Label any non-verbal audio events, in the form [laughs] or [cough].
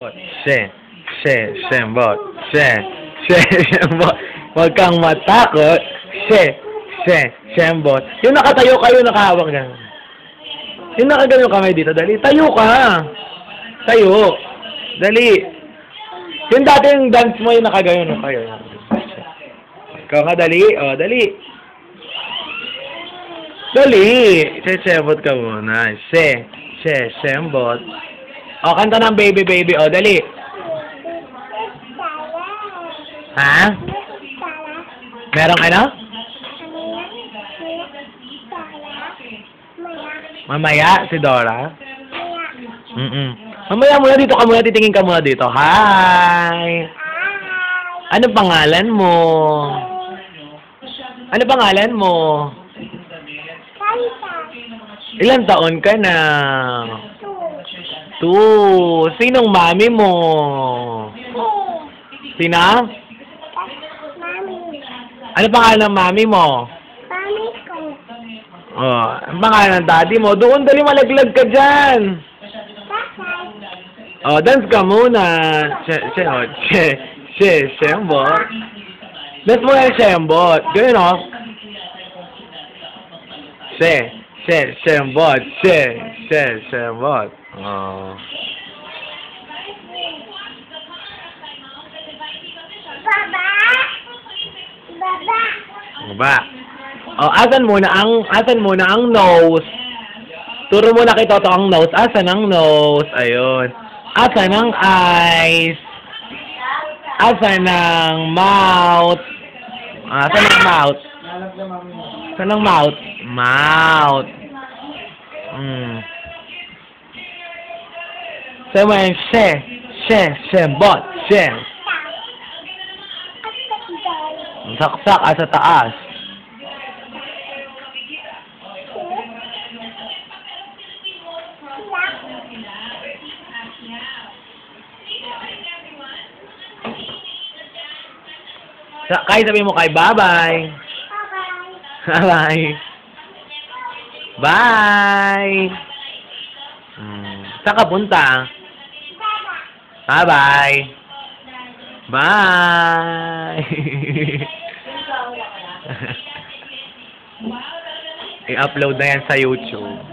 She, she, shembot, she, she, shembot. Huwag kang matakot. She, she, shembot. Yung nakatayo kayo, nakahawak ka. Yung nakagano kamay dito, dali. Tayo ka. Tayo. Dali. Yung dati yung dance mo, yung nakagayo no kayo. Ikaw nga, dali. O, dali. Dali. She, shembot ka muna. She, she, shembot. O, kanta ng baby, baby. O, dali. Ha? Merong ano? Mamaya, si Dora? Mm-mm. Mamaya muna dito ka muna, titingin ka muna dito. Hi! Ano pangalan mo? Ano pangalan mo? Ilan taon ka na? Two. Sinong mami mo? Sina? Ano pangalan ng mami mo? Oh, ang pangalan ng daddy mo? Doon, dali malaglag ka dyan. Oh, dance ka muna. Che, che, oh, che, che, shembot. Dance mo yung shembot. Ganyan, oh. Che, che, shembot. Che, che, shembot. Oh. Baba. Oh, asan muna ang asan muna ang nose? Turo muna kay Toto ang nose. Asan ang nose? Ayun. Asan ang eyes? Asan ang mouth? Asan ang mouth? Asan ang mouth? Mouth. Hmm. Sabi mo yung she, she, shembot, she. Saksak asa taas. Sa kay sabi mo kay bye-bye. Bye. [laughs] Bye. Hmm. Saan ka punta? Bye-bye. Bye. [laughs] I-upload na yan sa YouTube.